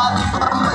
Stop.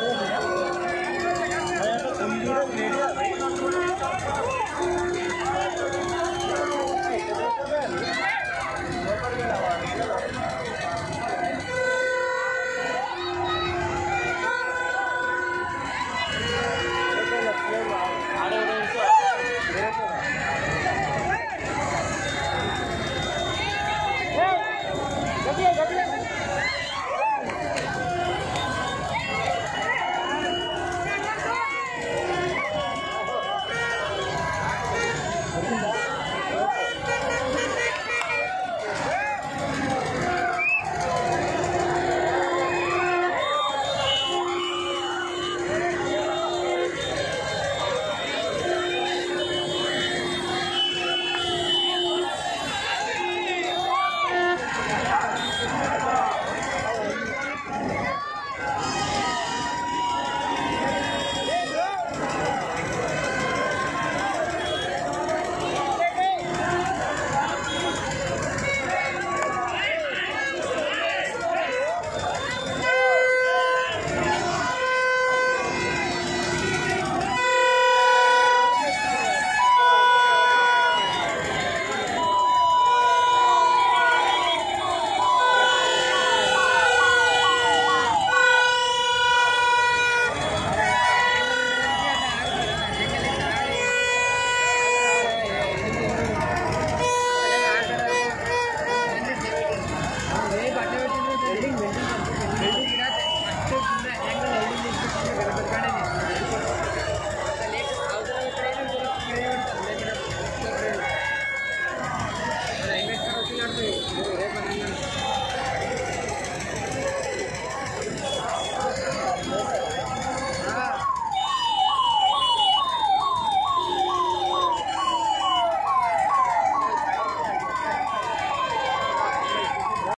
Thank you.